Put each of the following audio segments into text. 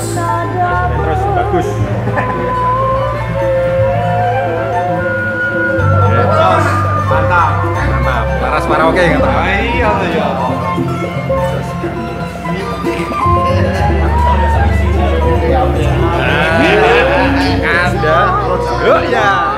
terus bagus terus mantap mantap laras marah oke nggak tahu iya iya ada, yuk ya.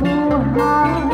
不好